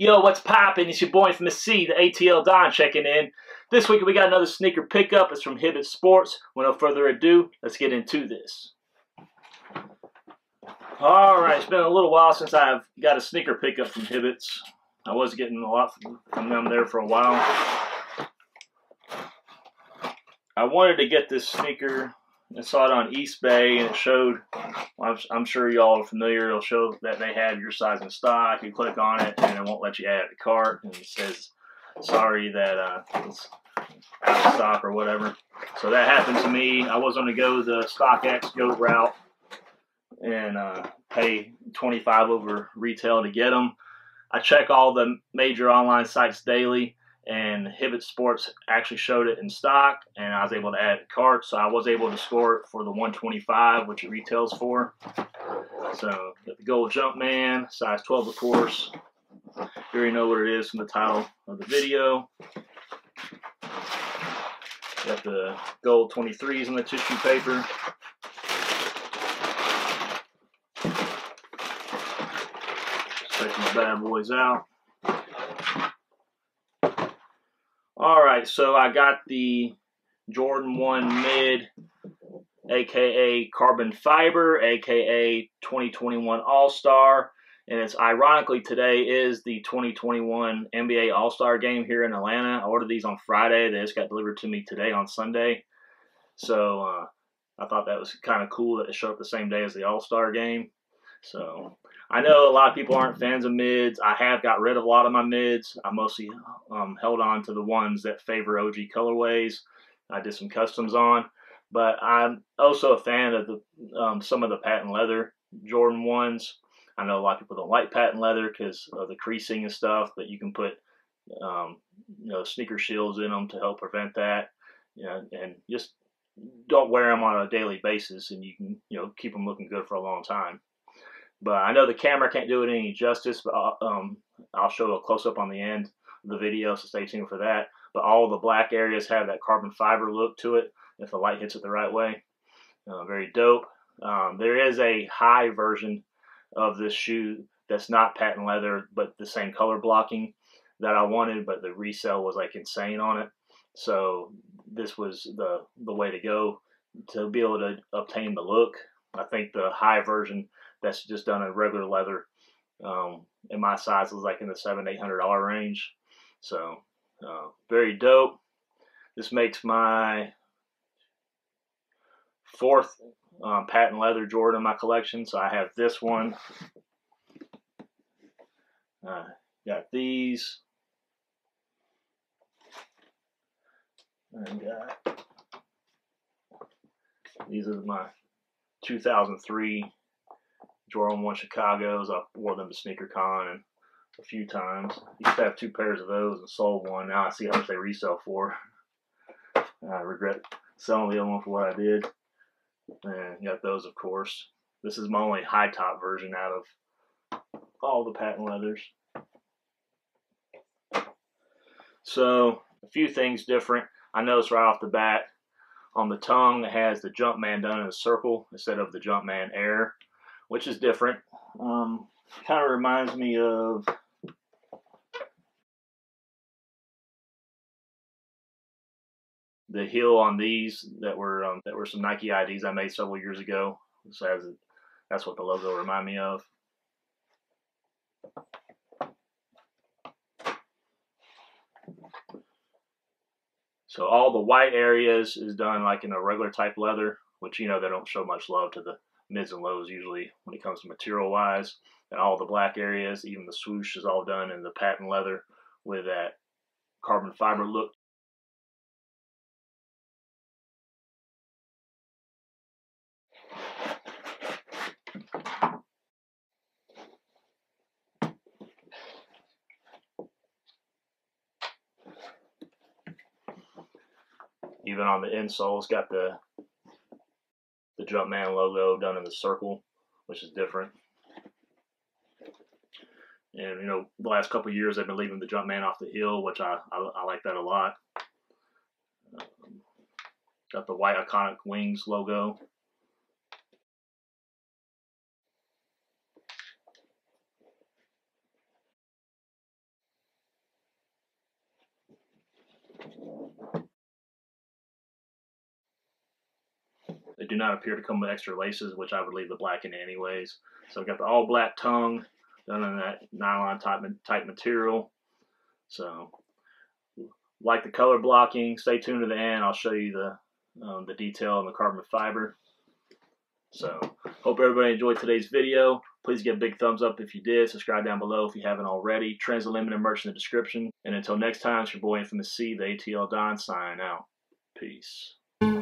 Yo, what's poppin'? It's your boy from the C, the ATL Don checking in. This week we got another sneaker pickup. It's from Hibbett Sports. With no further ado, let's get into this. Alright, it's been a little while since I've got a sneaker pickup from Hibbett's. I was getting a lot from them there for a while. I wanted to get this sneaker I saw it on Eastbay, and it showed, I'm, sure y'all are familiar, it'll show that they have your size in stock. You click on it and it won't let you add it to cart and it says, sorry that uh, it's out of stock or whatever. So that happened to me. I was going to go the StockX GOAT route and uh, pay 25 over retail to get them. I check all the major online sites daily and Hibbett Sports actually showed it in stock, and I was able to add it to cart, so I was able to score it for the 125, which it retails for. So, got the Gold Jumpman, size 12, of course. You already know what it is from the title of the video. Got the gold 23s in the tissue paper. Taking the bad boys out. All right, so I got the Jordan 1 Mid, aka Carbon Fiber, aka 2021 All Star. And it's ironically today is the 2021 NBA All Star game here in Atlanta. I ordered these on Friday. They just got delivered to me today on Sunday. So uh, I thought that was kind of cool that it showed up the same day as the All Star game. So I know a lot of people aren't fans of mids. I have got rid of a lot of my mids. I mostly um, held on to the ones that favor OG colorways. I did some customs on, but I'm also a fan of the um, some of the patent leather Jordan ones. I know a lot of people don't like patent leather because of the creasing and stuff, but you can put um, you know sneaker shields in them to help prevent that. You know, and just don't wear them on a daily basis, and you can you know keep them looking good for a long time. But I know the camera can't do it any justice, but I'll, uh, um, I'll show a close up on the end of the video, so stay tuned for that. But all the black areas have that carbon fiber look to it if the light hits it the right way. Uh, very dope. Um, there is a high version of this shoe that's not patent leather, but the same color blocking that I wanted, but the resale was like insane on it. So this was the the way to go to be able to obtain the look. I think the high version that's just done in regular leather. Um, and my size was like in the seven, eight hundred dollar range. So uh, very dope. This makes my fourth um, patent leather Jordan in my collection. So I have this one. Uh, got these. And got these are my 2003 Jordan 1 Chicago's. I wore them to Sneaker Con a few times. Used to have two pairs of those and sold one. Now I see how much they resell for. I regret selling the other one for what I did. And got those, of course. This is my only high top version out of all the patent leathers. So, a few things different. I noticed right off the bat on the tongue it has the Jumpman done in a circle instead of the Jumpman Air which is different. Um, kind of reminds me of the heel on these that were um, that were some Nike IDs I made several years ago. So that's what the logo remind me of. So all the white areas is done like in a regular type leather, which you know they don't show much love to the mids and lows usually when it comes to material wise. And all the black areas, even the swoosh is all done in the patent leather with that carbon fiber look. Even on the insole, it's got the the Jumpman logo done in the circle, which is different. And you know, the last couple years I've been leaving the Jumpman off the heel, which I I, I like that a lot. Um, got the white iconic wings logo. They do not appear to come with extra laces, which I would leave the black in anyways. So I've got the all black tongue done in that nylon type, type material. So like the color blocking, stay tuned to the end. I'll show you the um, the detail on the carbon fiber. So hope everybody enjoyed today's video. Please give a big thumbs up if you did. Subscribe down below if you haven't already. Trenz Unlimited merch in the description. And until next time, it's your boy Infamous C, the ATL Don, signing out. Peace.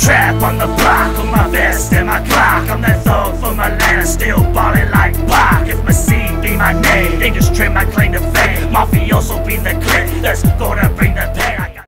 trap on the block with my vest and my clock. I'm that thug for my land, still ballin' like Pac. If my seed be my name, they just trim my claim to fame. Mafioso be the clip, there's